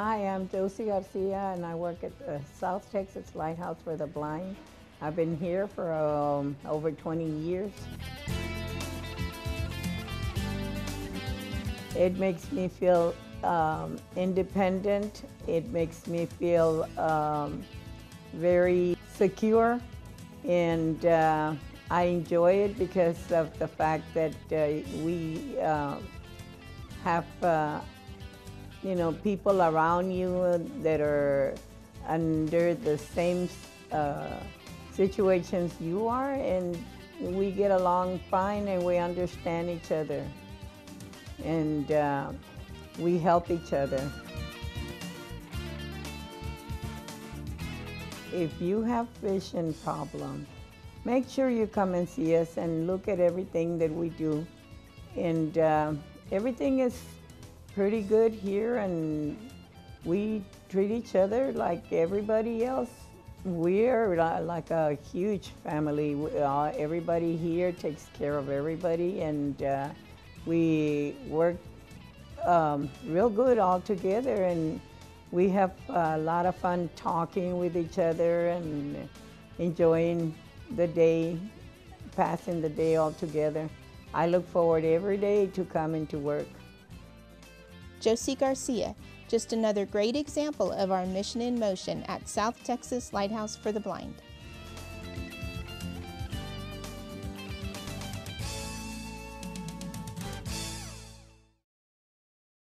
Hi, I'm Josie Garcia, and I work at the South Texas Lighthouse for the Blind. I've been here for um, over 20 years. It makes me feel um, independent. It makes me feel um, very secure, and uh, I enjoy it because of the fact that uh, we uh, have, uh, you know, people around you that are under the same uh, situations you are, and we get along fine and we understand each other, and uh, we help each other. If you have vision problems, make sure you come and see us and look at everything that we do. And uh, everything is pretty good here and we treat each other like everybody else. We're like a huge family. Uh, everybody here takes care of everybody and uh, we work um, real good all together and we have a lot of fun talking with each other and enjoying the day, passing the day all together. I look forward every day to coming to work. Josie Garcia, just another great example of our mission in motion at South Texas Lighthouse for the Blind.